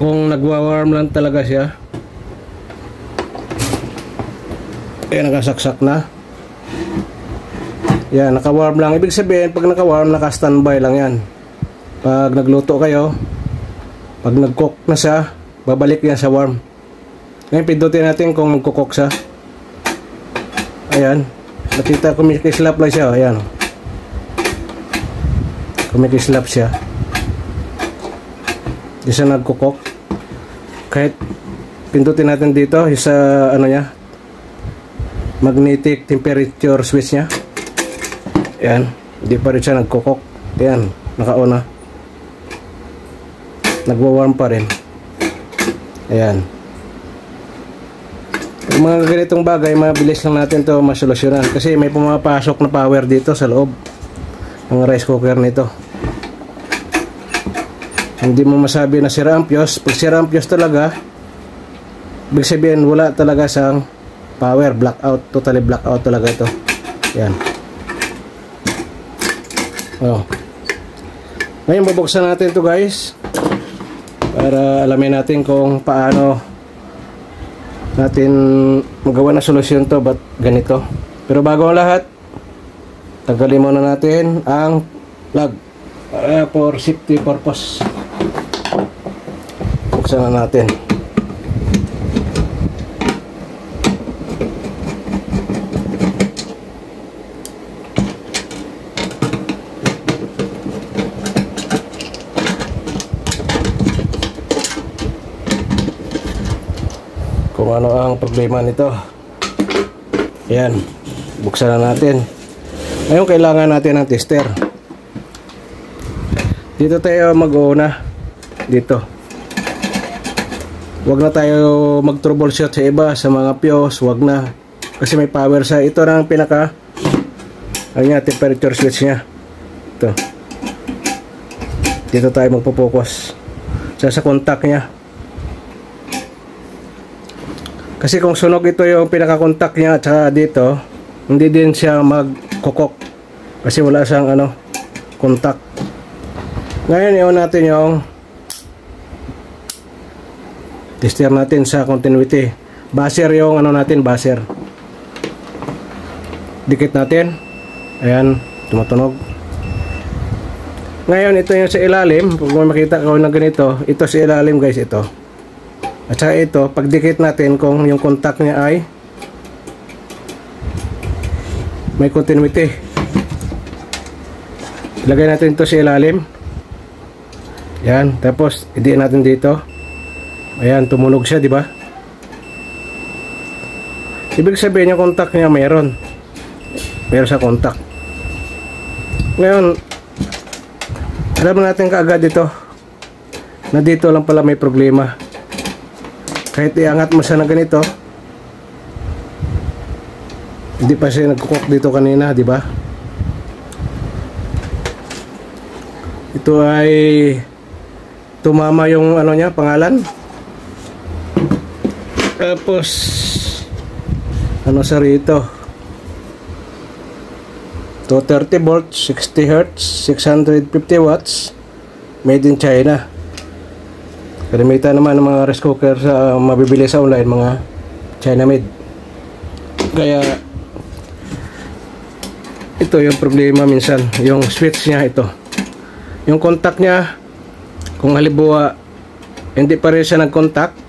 kung nagwa-warm lang talaga siya ayan nakasaksak na. Yan naka-warm lang. Ibig sabihin pag naka-warm naka-standby lang yan. Pag nagluto kayo pag nag-cook na siya babalik yan sa warm. Ngayon pindutin natin kung magkukok siya. Ayan. Nakita ko may kislap lang siya ayan kung may kislap siya. Di siya nagkukok kahit pindutin natin dito yung sa ano niya magnetic temperature switch niya. Ayan hindi pa rin siya nagkukok. Ayan nakauna. Nagwa-warm pa rin. Ayan. Yung mga ganitong bagay mabilis lang natin to masolusyonan kasi may pumapasok na power dito sa loob ng rice cooker nito hindi mo masabi na ang fuse pag ang fuse talaga ibig sabihin wala talaga sang power. Blackout totally blackout talaga ito. Yan. Oh. Ngayon babuksan natin to guys para alamin natin kung paano natin magawa na solusyon to ba't ganito. Pero bago ang lahat tanggalin muna natin ang plug. Para for safety purpose buksan na natin. Kung ano ang problema nito. Yan buksan na natin. Ngayon kailangan natin ng tester. Dito tayo mag-una dito wag na tayo mag troubleshoot sa iba sa mga fuse wag na. Kasi may power sa ito na ang pinaka ano niya temperature switch niya. Ito. Dito tayo magpo-focus. Sa sa contact niya. Kasi kung sunog ito yung pinaka-contact niya at dito, hindi din siya magkukok. Kasi wala siyang ano, contact. Ngayon, iwan natin yung tester natin sa continuity. Baser yung ano natin, baser. Dikit natin. Ayan, tumatunog. Ngayon, ito yung sa ilalim. Kung makita ko na ganito, ito sa ilalim guys, ito. At saka ito, pagdikit natin kung yung contact niya ay may continuity. Ilagay natin ito sa ilalim. Yan, tapos idiin natin dito. Ayan, tumunog siya, di ba? Ibig sabihin yung contact niya mayroon. Meron sa contact. Ngayon, alam natin kaagad ito na dito lang pala may problema kahit iangat mo siya na ganito hindi pa siya nagkukok dito kanina di ba ito ay tumama yung ano niya pangalan tapos ano sa rito 230 volts 60 hertz 650 watts made in China Karamitan naman ng mga rice cooker sa mabibili sa online, mga China made. Kaya ito yung problema minsan, yung switch niya ito. Yung contact niya, kung halimbawa hindi pa rin siya nag-contact,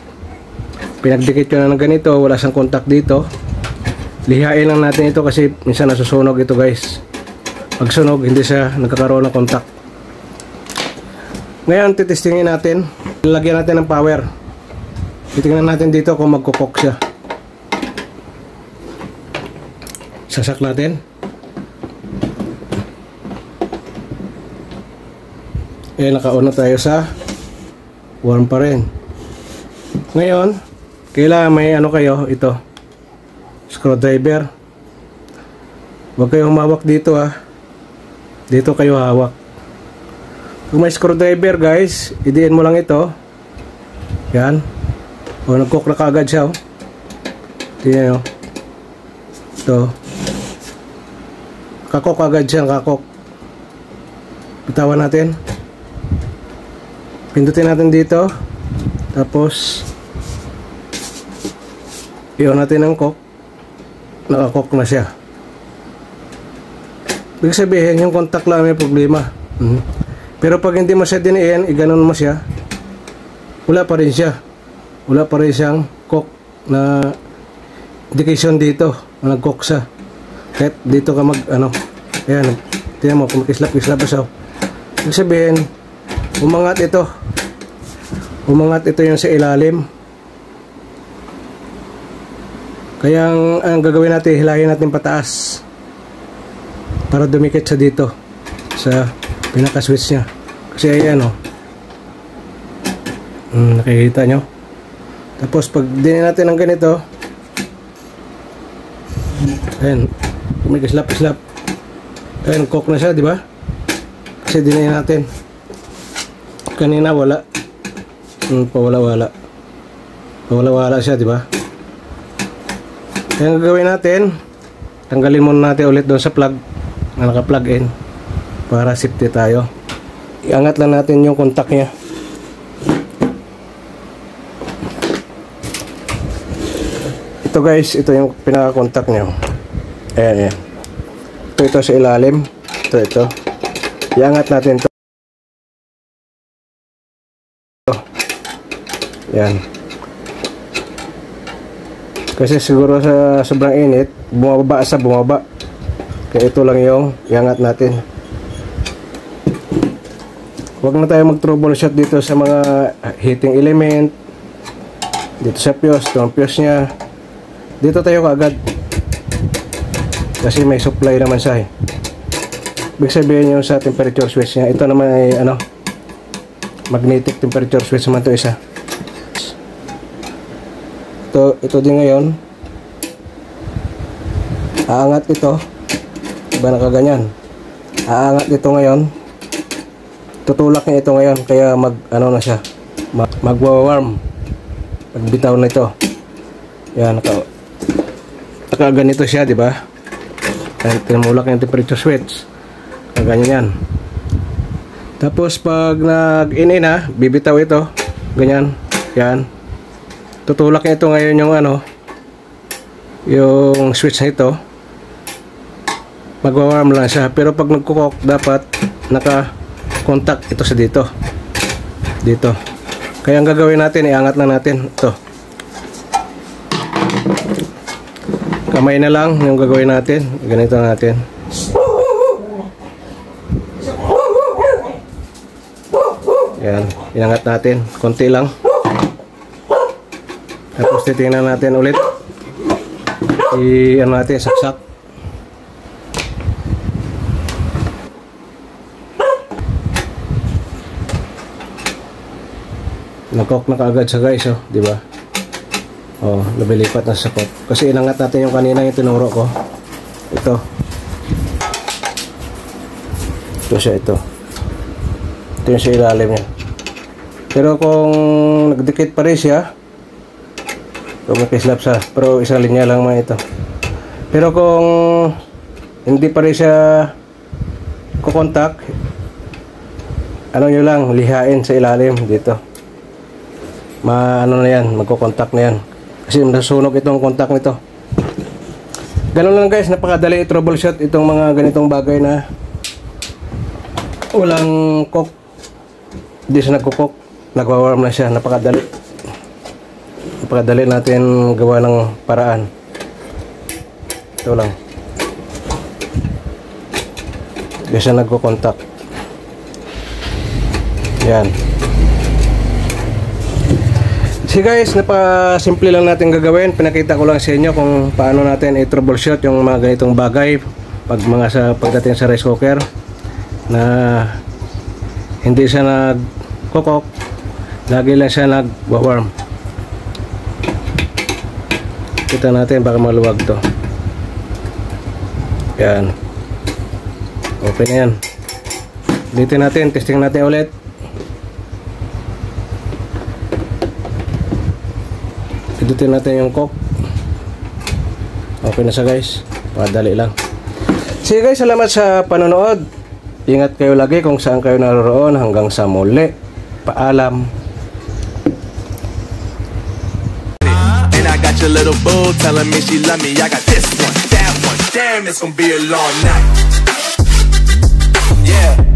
pinagdikit ko na ng ganito, wala siyang contact dito. Lihain lang natin ito kasi minsan nasusunog ito guys. Pag sunog, hindi siya nagkakaroon ng contact. Ngayon, titestingin natin. Lagyan natin ng power. Titingnan natin dito kung magkukok siya. Sasak natin. Eh, nakauna tayo sa warm pa rin. Ngayon, kailangan may ano kayo, ito. Screwdriver. Huwag kayong humawak dito ah. Dito kayo hawak. Kung may screwdriver guys, idiin mo lang ito. Yan. O, nag-cook na kagad siya oh. Tingnan nyo. Ito. Kakok agad siya, kakok. Bitawan natin. Pindutin natin dito. Tapos, iyon natin ang cook. Nakakook na siya. Ibig sabihin, yung contact lang may problema. Mhm. Pero pag hindi mo siya diniin, iganon mo siya, wala pa rin siya. Wala pa rin siyang cook na indication dito na nag-cook siya. Kahit dito ka mag, ano, ayan, tingnan mo, kumikislap-kislap siya. Ibig sabihin, umangat ito. Umangat ito yung sa ilalim. Kaya ang, ang gagawin natin, hilahin natin pataas para dumikit sa dito sa pinaka-switch niya. Kasi ayan o. Hmm, nakikita nyo? Tapos pag dinin natin ng ganito, ayan, may kislap-kislap. Ayan, cook na siya, di ba? Kasi dinin natin. Kanina wala. Hmm, pawala-wala. Pawala-wala siya, di ba? Ang gagawin natin, tanggalin muna natin ulit doon sa plug na naka-plug in para safety tayo. Iangat lang natin yung contact niya. Ito guys, ito yung pinaka-contact niya. Ayan, ayan. Ito, ito sa ilalim. Ito, ito. Iangat natin ito. Yan. Kasi siguro sa sobrang init, bumababa sa bumaba. Kaya ito lang yung iangat natin. Huwag na tayo mag-troubleshoot dito sa mga heating element. Dito sa fuse, ito ang fuse niya. Dito tayo kaagad. Kasi may supply naman siya eh. Ibig sabihin yung sa temperature switch niya. Ito naman ay ano, magnetic temperature switch naman to isa. Ito, ito din ngayon. Aangat ito. Iba nakaganyan. Aangat ito ngayon. Tutulak niya ito ngayon. Kaya mag, ano na siya. Mag, magwa-warm. Pagbitaw na ito. Yan, naka, naka ganito siya, di ba? Kaya tinamulak yung temperature switch. Ganyan yan. Tapos pag nag-in na, bibitaw ito. Ganyan. Yan. Tutulak ito ngayon yung ano, yung switch na ito. Magwa-warm lang siya. Pero pag nagkukok, dapat naka-contact ito sa dito. Dito. Kaya ang gagawin natin, iangat na natin. Ito. Kamay na lang yung gagawin natin. Ganito natin. Yan. Iangat natin. Konti lang. Tapos titingnan natin ulit. I ano natin, saksak. Nagkok na kaagad siya guys, oh, di ba? Oh, nabilipat na sa kok. Kasi inangat natin yung kanina yung tinuro ko. Ito. Ito siya, ito. Ito yung sa ilalim niya. Pero kung nagdikit pa rin siya, kung makislap siya, pero isang linya lang man ito. Pero kung hindi pa rin siya kukontak, ano nyo lang, lihain sa ilalim dito. Ma, ano na yan, magkukontak na yan. Kasi nasunog itong kontak nito. Ganun lang guys, napakadali i-troubleshoot itong mga ganitong bagay na walang cook. Hindi siya nagkukok. Nagwawarm na siya, napakadali. Napakadali natin gawa ng paraan. Ito lang. Hindi siya nagkukontak. Yan. So guys, napasimple lang natin gagawin. Pinakita ko lang sa inyo kung paano natin i-troubleshoot yung mga ganitong bagay pag mga sa pagdating sa rice cooker na hindi siya nagkukok lagi lang siya nag-warm kita natin baka maluwag to yan open na yan dito natin, testing natin ulit Pindutin natin yung coke. Okay na siya guys. Padali lang. Sige guys, salamat sa panonood. Ingat kayo lagi kung saan kayo naroon hanggang sa muli. Paalam. Little boo telling me she love me. I got this one, that one. Damn, it's gonna be a long night. Yeah.